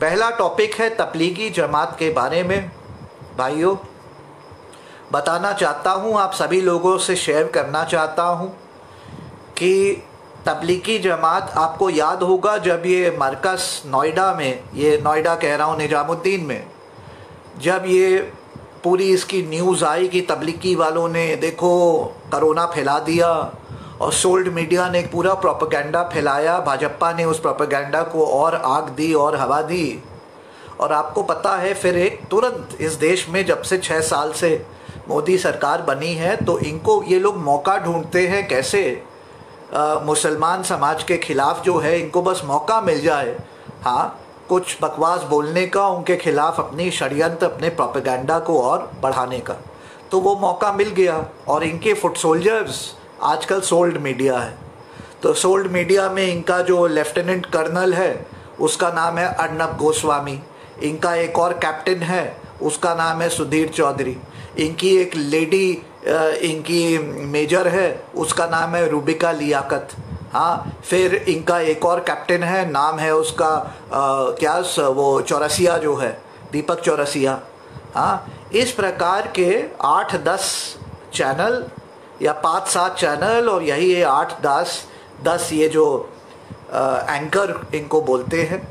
पहला टॉपिक है तबलीगी जमात के बारे में। भाइयों, बताना चाहता हूँ, आप सभी लोगों से शेयर करना चाहता हूँ कि तबलीगी जमात आपको याद होगा जब ये मरकज़ नोएडा में, ये नोएडा कह रहा हूँ निज़ामुद्दीन में, जब ये पूरी इसकी न्यूज़ आई कि तबलीगी वालों ने, देखो करोना फैला दिया और सोल्ड मीडिया ने एक पूरा प्रोपागेंडा फैलाया। भाजपा ने उस प्रोपागेंडा को और आग दी और हवा दी। और आपको पता है, फिर एक तुरंत इस देश में जब से छः साल से मोदी सरकार बनी है तो इनको ये लोग मौका ढूंढते हैं कैसे? मुसलमान समाज के ख़िलाफ़ जो है, इनको बस मौका मिल जाए। हाँ कुछ बकवास बोलने का, उनके खिलाफ अपनी षडयंत्र, अपने प्रोपेगेंडा को और बढ़ाने का। तो वो मौका मिल गया और इनके फुट सोल्जर्स आजकल सोल्ड मीडिया है। तो सोल्ड मीडिया में इनका जो लेफ्टिनेंट कर्नल है, उसका नाम है अर्नब गोस्वामी। इनका एक और कैप्टन है, उसका नाम है सुधीर चौधरी। इनकी एक लेडी इनकी मेजर है, उसका नाम है रूबिका लियाकत। हाँ फिर इनका एक और कैप्टन है नाम है उसका आ, क्या वो चौरसिया जो है दीपक चौरसिया। हाँ इस प्रकार के आठ दस चैनल या पाँच सात चैनल और यही है आठ दस दस ये जो आ, एंकर इनको बोलते हैं।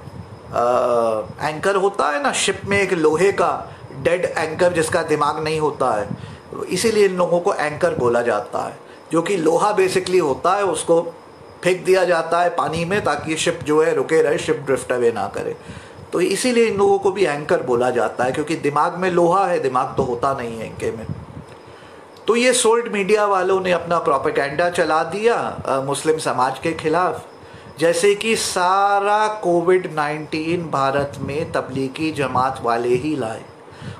एंकर होता है ना शिप में एक लोहे का डेड एंकर जिसका दिमाग नहीं होता है इसीलिए इन लोगों को एंकर बोला जाता है जो कि लोहा बेसिकली होता है उसको फेंक दिया जाता है पानी में ताकि शिप जो है रुके रहे शिप ड्रिफ्ट अवे ना करे। तो इसीलिए इन लोगों को भी एंकर बोला जाता है क्योंकि दिमाग में लोहा है दिमाग तो होता नहीं है इनके में। तो ये सोल्ट मीडिया वालों ने अपना प्रोपेगेंडा चला दिया आ, मुस्लिम समाज के खिलाफ। जैसे कि सारा कोविड 19 भारत में तबलीगी जमात वाले ही लाए।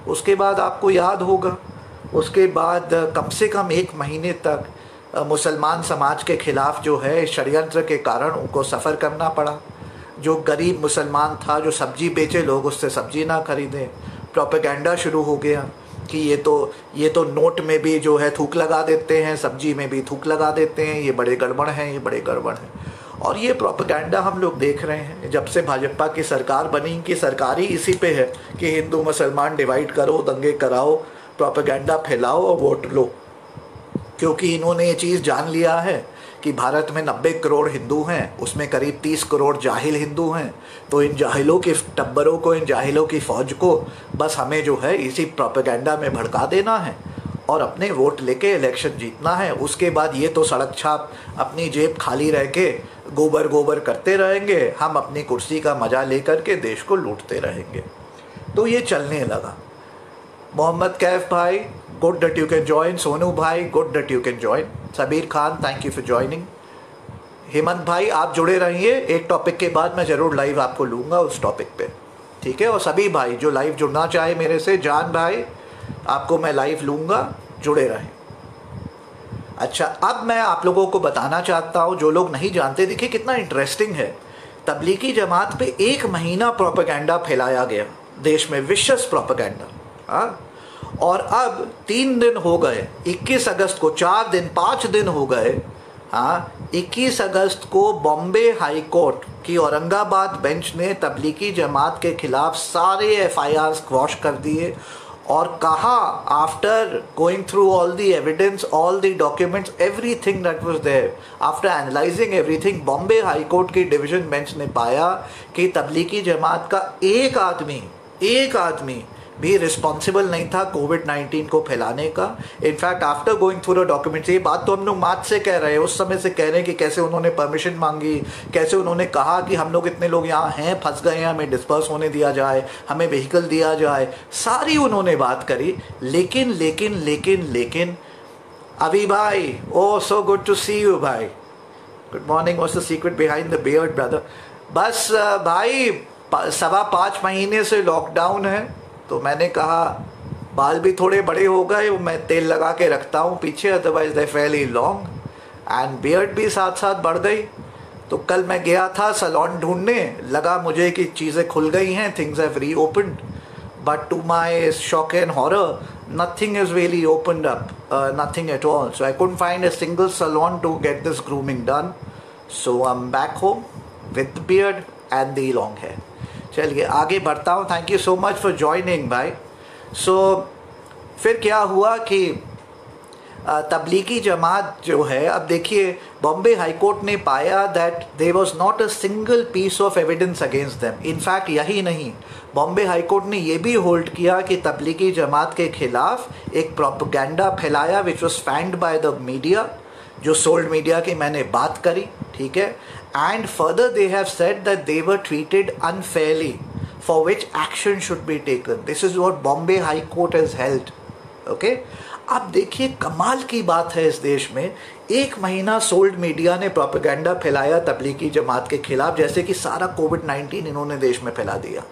उसके बाद आपको याद होगा उसके बाद कम से कम एक महीने तक मुसलमान समाज के ख़िलाफ़ जो है षडयंत्र के कारण उनको सफ़र करना पड़ा। जो गरीब मुसलमान था, जो सब्ज़ी बेचे लोग, उससे सब्ज़ी ना खरीदें। प्रोपेगेंडा शुरू हो गया कि ये तो ये तो नोट में भी जो है थूक लगा देते हैं, सब्ज़ी में भी थूक लगा देते हैं। ये बड़े गड़बड़ हैं, ये बड़े गड़बड़ हैं। और ये प्रोपेगेंडा हम लोग देख रहे हैं। जब से भाजपा की सरकार बनी, कि सरकार इसी पे है कि हिंदू मुसलमान डिवाइड करो, दंगे कराओ, प्रोपेगेंडा फैलाओ और वोट लो। क्योंकि इन्होंने ये चीज़ जान लिया है कि भारत में 90 करोड़ हिंदू हैं, उसमें करीब 30 करोड़ जाहिल हिंदू हैं। तो इन जाहिलों के टब्बरों को, इन जाहिलों की फ़ौज को बस हमें जो है इसी प्रोपेगेंडा में भड़का देना है और अपने वोट लेके इलेक्शन जीतना है। उसके बाद ये तो सड़क छाप अपनी जेब खाली रह के गोबर गोबर करते रहेंगे। हम अपनी कुर्सी का मज़ा लेकर के देश को लूटते रहेंगे। तो ये चलने लगा। मोहम्मद कैफ भाई, good that you can join Sonu भाई, good that you can join Sabir Khan thank you for joining Hemant भाई, आप जुड़े रहिए। एक टॉपिक के बाद मैं ज़रूर लाइव आपको लूँगा उस टॉपिक पे। ठीक है? और सभी भाई, जो लाइव जुड़ना चाहे मेरे से, जान भाई, आपको मैं लाइव लूँगा। जुड़े रहें। अच्छा अब मैं आप लोगों को बताना चाहता हूँ, जो लोग नहीं जानते, देखिए कितना इंटरेस्टिंग है। तबलीगी जमात पे एक महीना प्रोपेगेंडा फैलाया गया। देश में विशेष प्रोपेगेंडा हाँ? और अब तीन दिन हो गए 21 अगस्त को चार दिन, पाँच दिन हो गए हाँ 21 अगस्त को बॉम्बे हाई कोर्ट की औरंगाबाद बेंच ने तबलीगी जमात के खिलाफ सारे एफ़ आई आर कर दिए और कहा, after going through all the evidence all the documents everything that was there after analysing everything Bombay high court की डिवीज़न बेंच ने पाया कि तबलीगी जमात का एक आदमी एक आदमी भी रिस्पॉन्सिबल नहीं था कोविड 19 को फैलाने का। In fact after going through the documents ये बात तो हम लोग मात से कह रहे हैं, उस समय से कह रहे हैं कि कैसे उन्होंने परमिशन मांगी, कैसे उन्होंने कहा कि हम लोग इतने लोग यहाँ हैं, फंस गए हैं, हमें डिस्पर्स होने दिया जाए, हमें व्हीकल दिया जाए, सारी उन्होंने बात करी। लेकिन लेकिन लेकिन लेकिन, अभी भाई ओ so good to see you भाई। Good morning was the secret behind the beard brother बस, भाई सवा पाँच महीने से लॉकडाउन है। तो मैंने कहा, बाल भी थोड़े बड़े हो गए, मैं तेल लगा के रखता हूँ पीछे अदरवाइज़ द फेल ही लॉन्ग एंड बियर्ड भी साथ साथ बढ़ गई। तो कल मैं गया था सलोन ढूँढने, लगा मुझे कि चीज़ें खुल गई हैं things every open but to my shock and horror nothing is really open up nothing at all so I couldn't find a single salon to get this grooming done so I am back home with beard and the long hair चलिए आगे बढ़ता हूँ। Thank you so much for joining भाई। So so, फिर क्या हुआ कि तबलीगी जमात जो है अब देखिए बॉम्बे हाई कोर्ट ने पाया that they was not a single piece of evidence against them in fact यही नहीं। बॉम्बे हाई कोर्ट ने यह भी होल्ड किया कि तबलीगी जमात के खिलाफ एक प्रोपोगंडा फैलाया which was fanned by the media जो सोल्ड मीडिया की मैंने बात करी। ठीक है? And further they have said that they were treated unfairly for which action should be taken this is what Bombay high court has held okay अब देखिए, कमाल की बात है इस देश में। एक महीना सोल्ड मीडिया ने प्रोपेगेंडा फैलाया तबलीगी जमात के खिलाफ, जैसे कि सारा कोविड 19 इन्होंने देश में फैला दिया।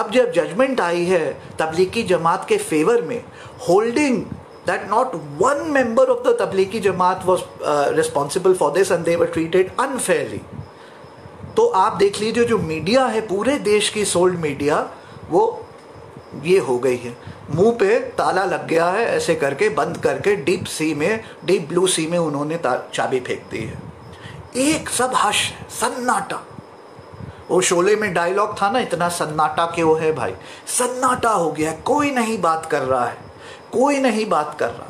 अब जब जजमेंट आई है तबलीगी जमात के फेवर में holding that not one member of the Tablighi Jamaat was responsible for this and they were treated unfairly तो आप देख लीजिए जो मीडिया है, पूरे देश की सोल्ड मीडिया वो ये हो गई है। मुँह पे ताला लग गया है, ऐसे करके, बंद करके डीप सी में डीप ब्लू सी में उन्होंने चाबी फेंक दी है। एक सब हश सन्नाटा। वो शोले में डायलॉग था ना, इतना सन्नाटा क्यों है भाई? सन्नाटा हो गया कोई नहीं बात कर रहा है। कोई नहीं बात कर रहा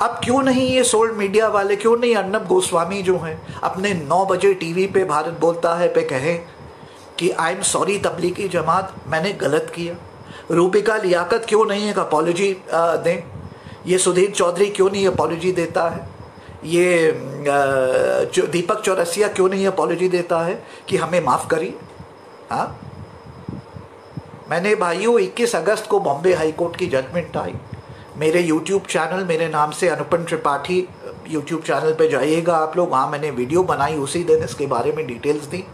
अब क्यों नहीं ये सोल्ड मीडिया वाले, क्यों नहीं अर्नब गोस्वामी जो हैं, अपने नौ बजे टीवी पे भारत बोलता है, पे कहें कि I am sorry Tablighi Jamaat, मैंने गलत किया। रूपिका लियाकत क्यों नहीं एक अपॉलोजी दें? ये सुधीर चौधरी क्यों नहीं अपॉलोजी देता है? ये दीपक चौरसिया क्यों नहीं अपॉलोजी देता है कि हमें माफ़ करिए? हाँ? मैंने भाइयों 21 अगस्त को बॉम्बे हाई कोर्ट की जजमेंट आई मेरे यूट्यूब चैनल मेरे नाम से अनुपम त्रिपाठी यूट्यूब चैनल पे जाइएगा आप लोग। वहाँ मैंने वीडियो बनाई उसी दिन इसके बारे में डिटेल्स दी।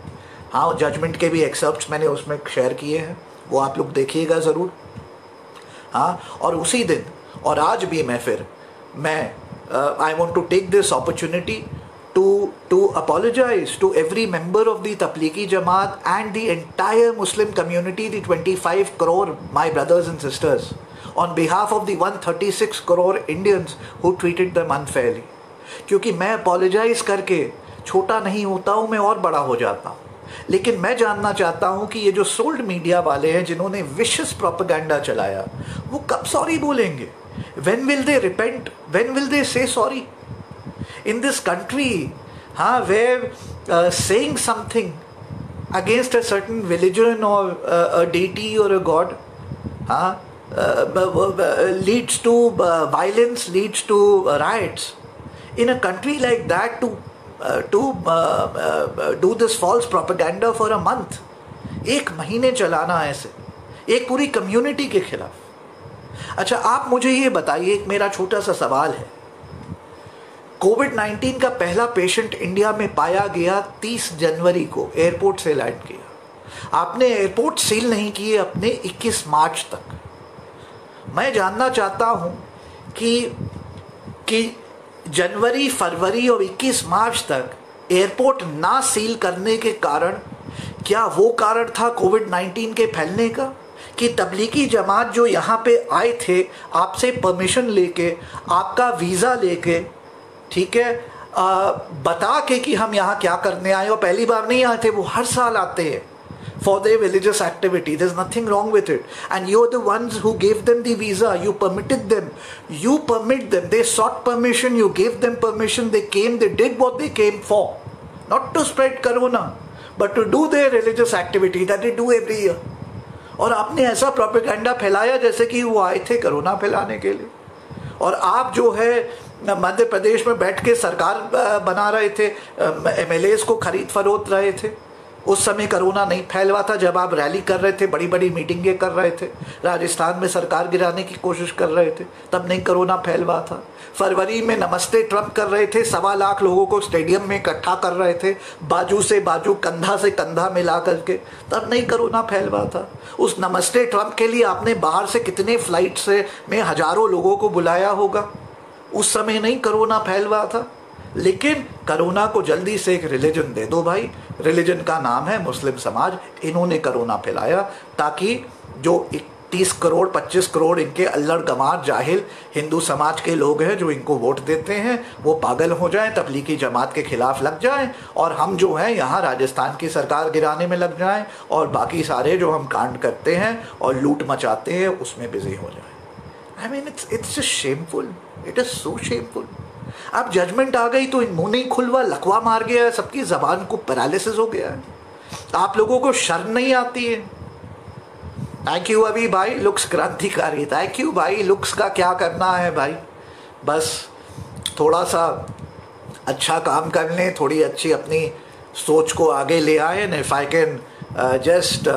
हाँ जजमेंट के भी एक्सेप्ट मैंने उसमें शेयर किए हैं। वो आप लोग देखिएगा ज़रूर। हाँ और उसी दिन और आज भी मैं फिर मैं I want to take this opportunity to to apologize to every member of the Tablighi Jamaat and the entire Muslim community, the 25 crore my brothers and sisters, on behalf of the 136 crore Indians who treated them unfairly. क्योंकि मैं apologise करके छोटा नहीं होता हूँ, मैं और बड़ा हो जाता हूँ। लेकिन मैं जानना चाहता हूँ कि ये जो सोल्ड मीडिया वाले हैं, जिन्होंने विशेष प्रोपेगेंडा चलाया, वो कब सॉरी बोलेंगे? When will they repent when will they say sorry in this country हाँ we saying something against a certain religion और अ डेटी और अ गॉड हाँ leads to uh, violence, leads to uh, riots. In a country like that, to to do this false propaganda for a month एक महीने चलाना ऐसे एक पूरी community के खिलाफ। अच्छा आप मुझे ये बताइए एक मेरा छोटा सा सवाल है। कोविड 19 का पहला पेशेंट इंडिया में पाया गया 30 जनवरी को एयरपोर्ट से लैंड किया। आपने एयरपोर्ट सील नहीं किए अपने 21 मार्च तक। मैं जानना चाहता हूँ कि कि जनवरी फरवरी और 21 मार्च तक एयरपोर्ट ना सील करने के कारण क्या वो कारण था कोविड 19 के फैलने का? कि तबलीगी जमात जो यहाँ पे आए थे आपसे परमिशन लेके आपका वीज़ा लेके ठीक है? आ, बता के कि हम यहाँ क्या करने आए और पहली बार नहीं आए थे वो हर साल आते हैं। for their religious activity. There's nothing wrong with it. And you're the ones who gave them the visa. You permitted them. You permit them. They sought permission. You gave them permission. They came. They did what they came for. Not to spread corona, but to do their religious activity that they do every year. और आपने ऐसा propaganda फैलाया जैसे कि वो आए थे corona फैलाने के लिए और आप जो है मध्य प्रदेश में बैठ के सरकार बना रहे थे एम को खरीद फरोख्त रहे थे उस समय कोरोना नहीं फैल हुआ था जब आप रैली कर रहे थे बड़ी बड़ी मीटिंगें कर रहे थे, राजस्थान में सरकार गिराने की कोशिश कर रहे थे, तब नहीं कोरोना फैल हुआ था। फरवरी में नमस्ते ट्रंप कर रहे थे, सवा लाख लोगों को स्टेडियम में इकट्ठा कर रहे थे, बाजू से बाजू, कंधा से कंधा मिला करके, तब नहीं कोरोना फैल हुआ था। उस नमस्ते ट्रंप के लिए आपने बाहर से कितने फ़्लाइट से में हज़ारों लोगों को बुलाया होगा। उस समय नहीं कोरोना फैल हुआ था। लेकिन करोना को जल्दी से एक रिलीजन दे दो भाई। रिलीजन का नाम है मुस्लिम समाज, इन्होंने करोना फैलाया ताकि जो तीस करोड़, पच्चीस करोड़ इनके अल्लड़ गमार जाहिल हिंदू समाज के लोग हैं जो इनको वोट देते हैं, वो पागल हो जाएँ, तबलीगी जमात के खिलाफ लग जाएँ और हम जो हैं यहाँ राजस्थान की सरकार गिराने में लग जाएँ और बाकी सारे जो हम कांड करते हैं और लूट मचाते हैं, उसमें बिज़ी हो जाएँ। I mean it's it's shameful it is so shameful अब जजमेंट आ गई तो मुँह नहीं खुलवा लकवा मार गया है सबकी जबान को पैरालिसिस हो गया है। आप लोगों को शर्म नहीं आती है? थैंक यू अभी भाई लुक्स क्रांतिकारी थैंक यू भाई लुक्स का क्या करना है भाई? बस थोड़ा सा अच्छा काम कर लें थोड़ी अच्छी अपनी सोच को आगे ले आए if I can just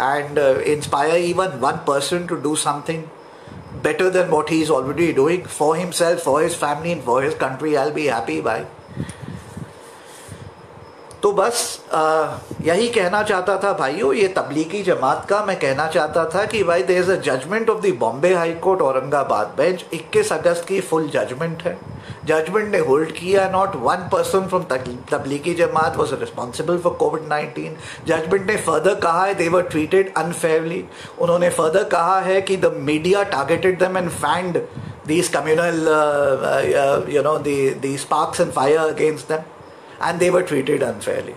and uh, inspire even one person to do something better than what he is already doing for himself, for his family, and for his country, I'll be happy. Bye. तो बस आ, यही कहना चाहता था भाइयों ये तबलीगी जमात का मैं कहना चाहता था कि भाई there is a judgment of the Bombay high court Aurangabad bench 21 August की फुल जजमेंट है। जजमेंट ने होल्ड किया not one person from Tablighi Jamaat was responsible for covid 19 judgment ने फर्दर कहा है देवर ट्रीटेड अनफेयरली उन्होंने फर्दर कहा है कि the media targeted them and fanned these communal, you know the sparks and fire against them. And they were treated unfairly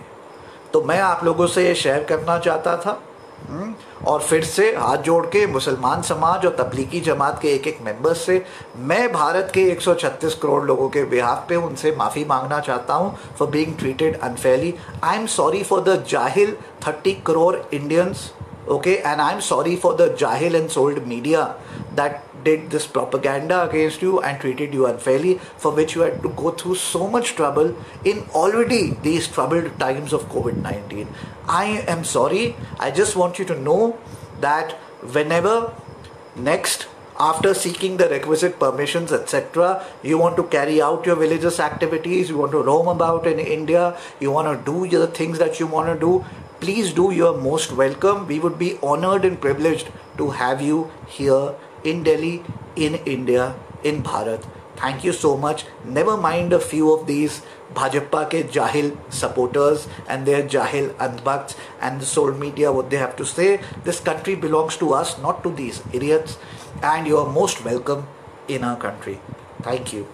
तो मैं आप लोगों से ये शेयर करना चाहता था हम्म, और फिर से हाथ जोड़ के मुसलमान समाज और तबलीगी जमात के एक एक मेंबर्स से मैं भारत के 136 करोड़ लोगों के बिहाफ पे उनसे माफ़ी मांगना चाहता हूँ for being treated unfairly I am sorry for the जाहिल 30 crore Indians okay and I am sorry for the जाहिल and sold media that did this propaganda against you and treated you unfairly, for which you had to go through so much trouble in already these troubled times of COVID 19. I am sorry. I just want you to know that whenever next after seeking the requisite permissions etc you want to carry out your religious activities you want to roam about in india you want to do the things that you want to do please do you're most welcome we would be honored and privileged to have you here in Delhi, in India, in Bharat. Thank you so much. Never mind a few of these Bhajapa ke Jahil supporters and their Jahil Andbhakts and the soul media, what they have to say. This country belongs to us, not to these idiots. And you are most welcome in our country. Thank you.